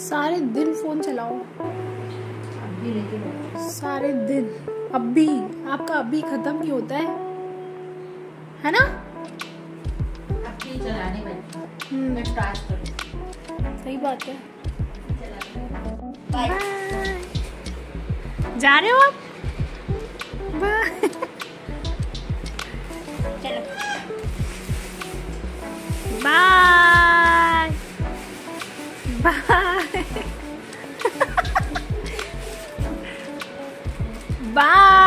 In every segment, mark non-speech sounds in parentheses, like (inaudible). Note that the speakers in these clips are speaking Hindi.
सारे दिन फ़ोन चलाओ। अभी सारे दिन। अभी। आपका अभी खत्म नहीं होता है। है ना? अभी चलाने हम्म, मैं स्टार्ट करूँ। सही बात है। जा रहे हो आप? चलो। Bye. (laughs) Bye.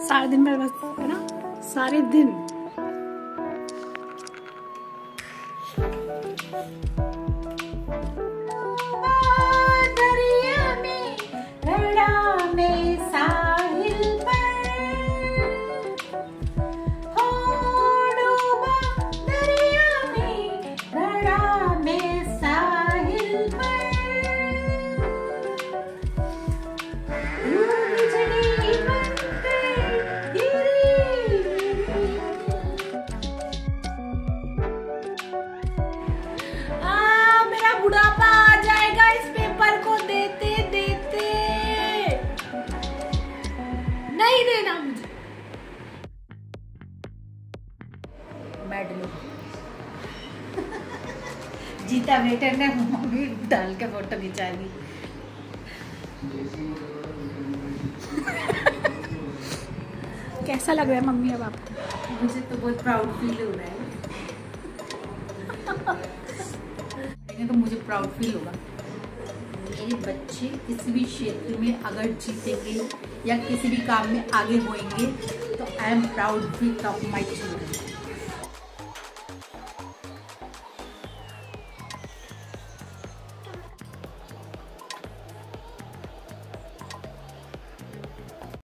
सारे दिन मेरे पास है ना? सारे दिन। नहीं देना मुझे। मेडल (laughs) जीता बेटे ने मम्मी डाल के फ़ोटो खिंचा ली (laughs) कैसा लग रहा है मम्मी अब आपको? मुझे तो बहुत प्राउड फील हो रहा है। (laughs) तो मुझे प्राउड फील होगा। मेरे बच्चे किसी भी क्षेत्र में अगर जीतेंगे या किसी भी काम में आगे होएँगे तो I am proud of my children